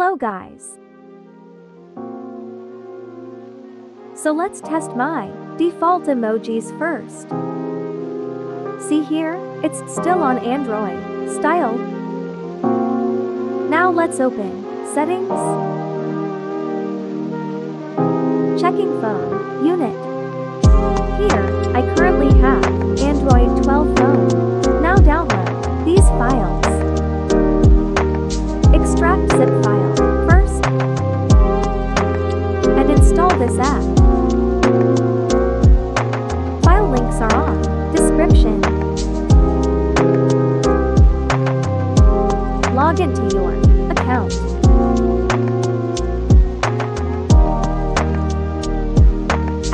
Hello guys. So let's test my default emojis first. See here, it's still on Android style. Now let's open settings. Checking phone unit. Here, I currently have Android 12 phone. And install this app. File links are on description. Log into your account.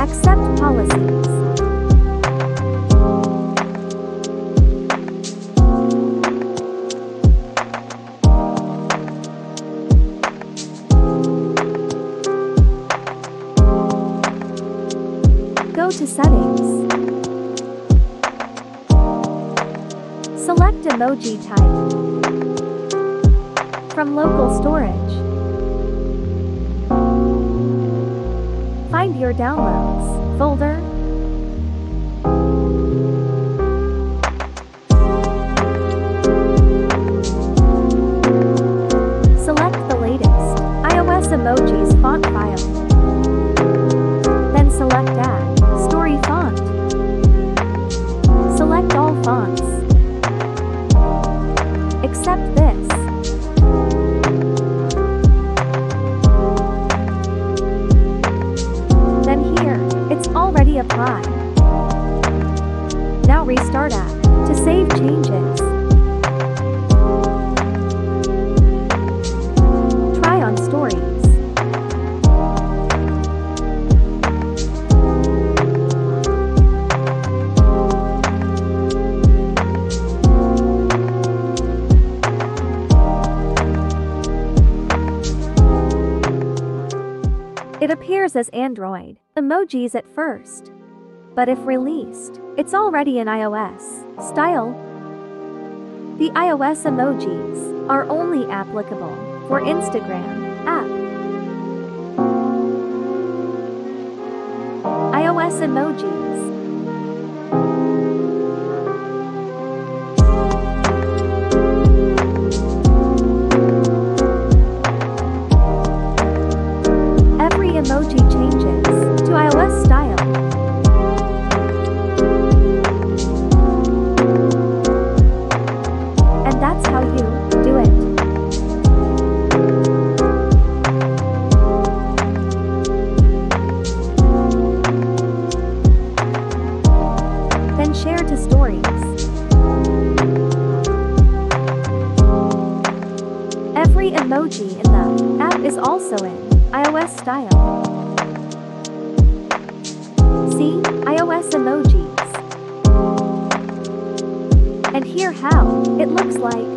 Accept policies. To settings. Select emoji type. From local storage. Find your downloads folder. Select the latest iOS emojis font file. Then select Add Story Font. Select all fonts. Accept this. Then here, it's already applied. Now restart app to save changes. It appears as Android emojis at first. But if released, it's already in iOS style. The iOS emojis are only applicable for Instagram app. iOS emojis. Emoji in the app is also in iOS style. See iOS emojis. And here how it looks like.